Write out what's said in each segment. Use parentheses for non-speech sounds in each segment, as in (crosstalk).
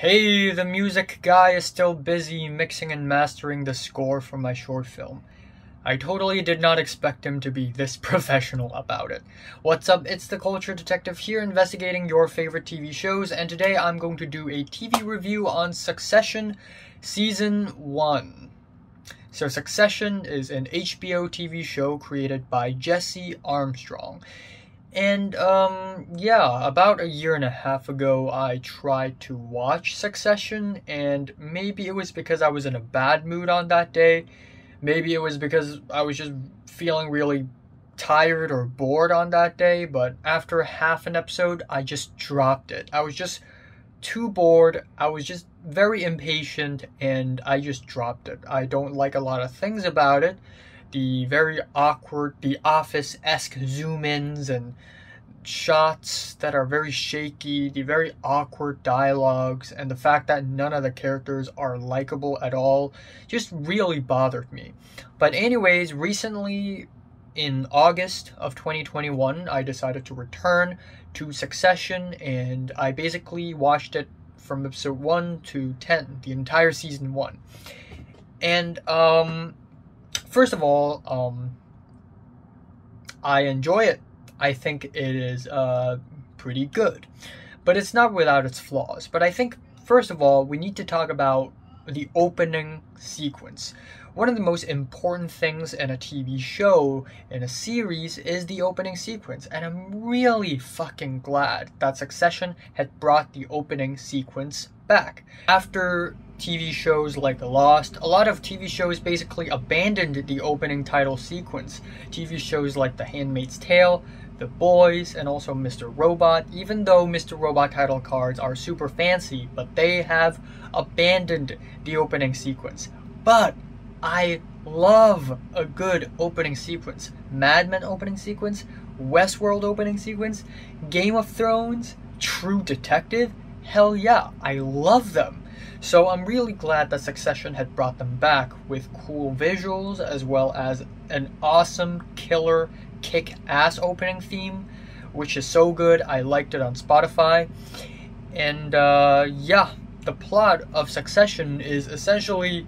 Hey, the music guy is still busy mixing and mastering the score for my short film. I totally did not expect him to be this (laughs) professional about it. What's up, it's the Culture Detective here investigating your favorite TV shows, and today I'm going to do a TV review on Succession Season 1. So, Succession is an HBO TV show created by Jesse Armstrong. And um yeah, about a year and a half ago I tried to watch Succession and maybe it was because I was in a bad mood on that day. Maybe it was because I was just feeling really tired or bored on that day, but after half an episode I just dropped it. I was just too bored. I was just very impatient and I just dropped it. I don't like a lot of things about it the very awkward, the office esque zoom ins and shots that are very shaky, the very awkward dialogues, and the fact that none of the characters are likable at all just really bothered me. But, anyways, recently in August of 2021, I decided to return to Succession and I basically watched it from episode 1 to 10, the entire season 1. And, um, first of all, um, I enjoy it. I think it is uh, pretty good, but it's not without its flaws. But I think first of all, we need to talk about the opening sequence. One of the most important things in a TV show, in a series, is the opening sequence. And I'm really fucking glad that Succession had brought the opening sequence back. After TV shows like Lost, a lot of TV shows basically abandoned the opening title sequence. TV shows like The Handmaid's Tale, The Boys, and also Mr. Robot, even though Mr. Robot title cards are super fancy, but they have abandoned the opening sequence. But I love a good opening sequence. Mad Men opening sequence, Westworld opening sequence, Game of Thrones, True Detective. Hell yeah, I love them. So I'm really glad that Succession had brought them back with cool visuals as well as an awesome killer kick ass opening theme, which is so good. I liked it on Spotify. And uh, yeah, the plot of Succession is essentially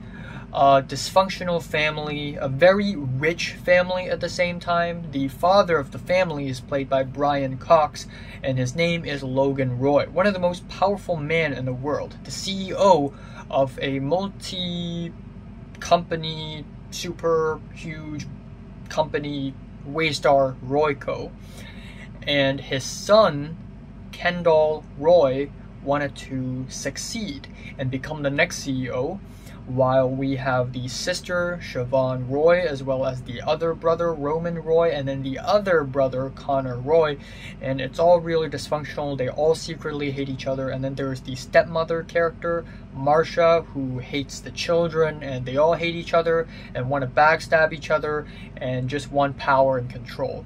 a dysfunctional family, a very rich family at the same time. The father of the family is played by Brian Cox, and his name is Logan Roy, one of the most powerful men in the world, the CEO of a multi company, super huge company, Waystar Royco. And his son, Kendall Roy, wanted to succeed and become the next CEO while we have the sister Siobhan Roy, as well as the other brother Roman Roy, and then the other brother Connor Roy, and it's all really dysfunctional. They all secretly hate each other, and then there's the stepmother character Marcia, who hates the children, and they all hate each other and want to backstab each other and just want power and control.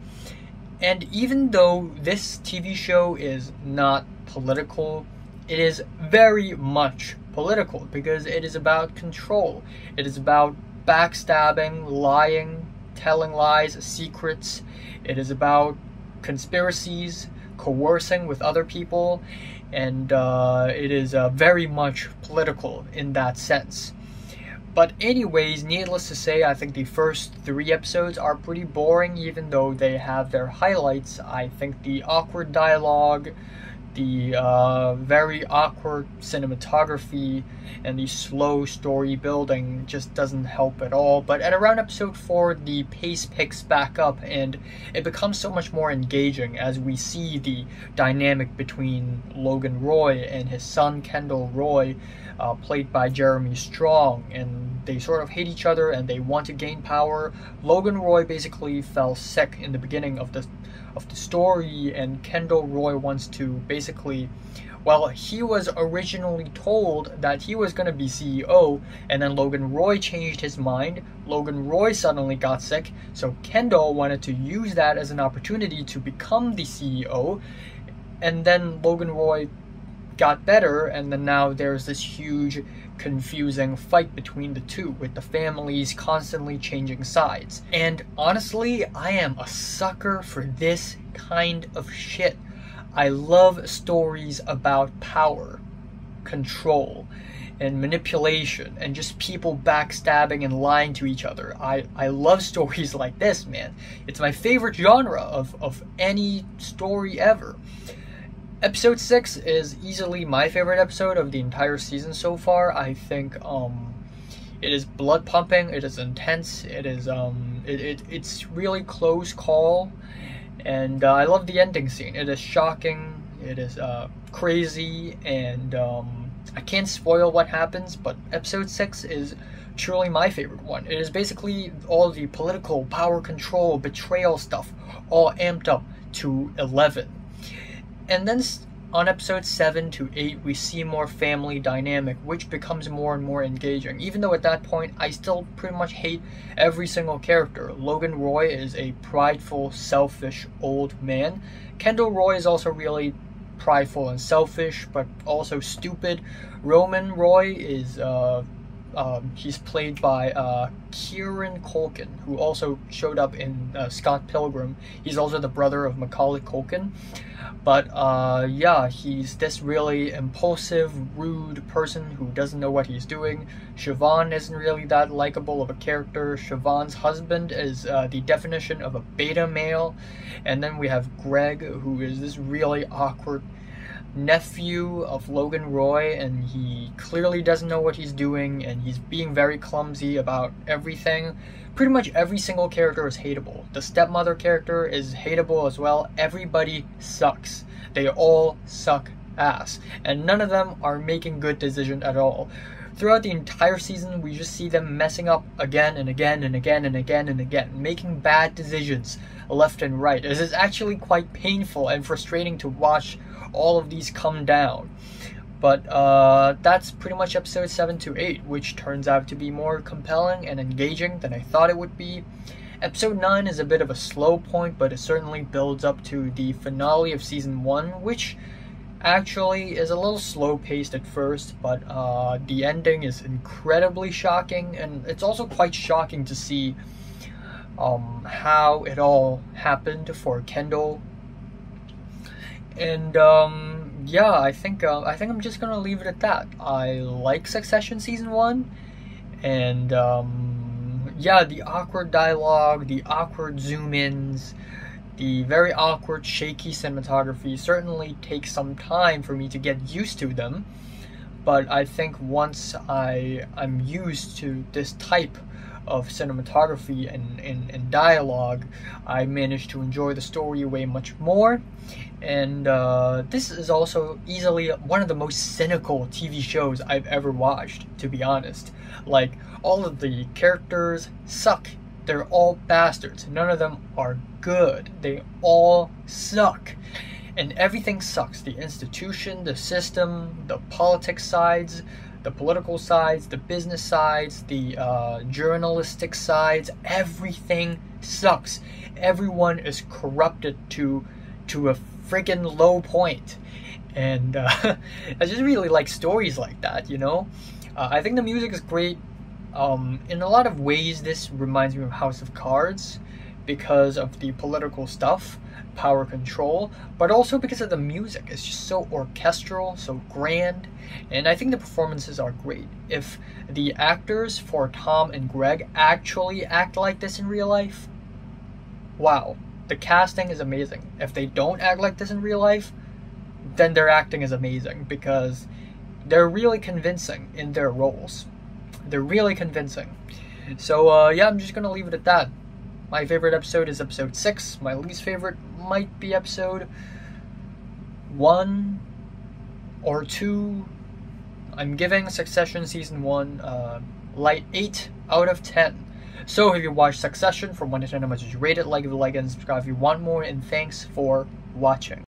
And even though this TV show is not political, it is very much political because it is about control. It is about backstabbing, lying, telling lies, secrets. It is about conspiracies, coercing with other people, and uh, it is uh, very much political in that sense. But, anyways, needless to say, I think the first three episodes are pretty boring, even though they have their highlights. I think the awkward dialogue, the uh, very awkward cinematography and the slow story building just doesn't help at all. But at around episode 4, the pace picks back up and it becomes so much more engaging as we see the dynamic between Logan Roy and his son Kendall Roy, uh, played by Jeremy Strong. And they sort of hate each other and they want to gain power. Logan Roy basically fell sick in the beginning of the of the story, and Kendall Roy wants to basically. Well, he was originally told that he was going to be CEO, and then Logan Roy changed his mind. Logan Roy suddenly got sick, so Kendall wanted to use that as an opportunity to become the CEO. And then Logan Roy got better, and then now there's this huge, confusing fight between the two, with the families constantly changing sides. And honestly, I am a sucker for this kind of shit. I love stories about power. control and manipulation and just people backstabbing and lying to each other. I, I love (laughs) stories like this, man. It's my favorite genre of, of any story ever. Episode 6 is easily my favorite episode of the entire season so far. I think um, it is blood pumping, it is intense, it is um, it, it, it's really close call, and uh, I love the ending scene. It is shocking, it is uh, crazy, and um, I can't spoil what happens, but episode 6 is truly my favorite one. It is basically all the political, power control, betrayal stuff all amped up to 11. And then on episode 7 to 8, we see more family dynamic, which becomes more and more engaging. Even though at that point, I still pretty much hate every single character. Logan Roy is a prideful, selfish old man. Kendall Roy is also really prideful and selfish, but also stupid. Roman Roy is uh, um, he's played by uh, Kieran Culkin, who also showed up in uh, Scott Pilgrim. He's also the brother of Macaulay Culkin. But uh, yeah, he's this really impulsive, rude person who doesn't know what he's doing. Siobhan isn't really that likable of a character. Siobhan's husband is uh, the definition of a beta male. And then we have Greg, who is this really awkward nephew of Logan Roy, and he clearly doesn't know what he's doing, and he's being very clumsy about everything. Pretty much every single character is hateable. The stepmother character is hateable as well. Everybody sucks. They all suck ass, and none of them are making good decisions at all. Throughout the entire season, we just see them messing up again and again and again and again and again, making bad decisions left and right. It is actually quite painful and frustrating to watch all of these come down. But uh, that's pretty much episode 7 to 8, which turns out to be more compelling and engaging than I thought it would be. Episode 9 is a bit of a slow point, but it certainly builds up to the finale of season 1, which actually is a little slow paced at first, but uh, the ending is incredibly shocking, and it's also quite shocking to see um, how it all happened for Kendall and um, yeah, I think uh, I think I'm just gonna leave it at that. I like Succession season one, and um, yeah, the awkward dialogue, the awkward zoom ins, the very awkward, shaky cinematography certainly takes some time for me to get used to them. But I think once I I'm used to this type of cinematography and, and, and dialogue, I managed to enjoy the story way much more. And uh, this is also easily one of the most cynical TV shows I've ever watched, to be honest. Like, all of the characters suck. They're all bastards. None of them are good. They all suck. And everything sucks the institution, the system, the politics sides, the political sides, the business sides, the uh, journalistic sides, everything sucks. Everyone is corrupted to to a freaking low point. And uh, (laughs) I just really like stories like that, you know? Uh, I think the music is great. Um, in a lot of ways, this reminds me of House of Cards because of the political stuff power control, but also because of the music. It's just so orchestral, so grand, and I think the performances are great. If the actors for Tom and Greg actually act like this in real life, wow, the casting is amazing. If they don't act like this in real life, then their acting is amazing because they're really convincing in their roles. They're really convincing. So, uh, yeah, I'm just gonna leave it at that. My favorite episode is episode 6. My least favorite might be episode 1 or 2. I'm giving Succession Season 1 uh, light 8 out of 10. So if you watched Succession from 1 to 10, how much did you rate it? Like if you like it and subscribe if you want more, and thanks for watching.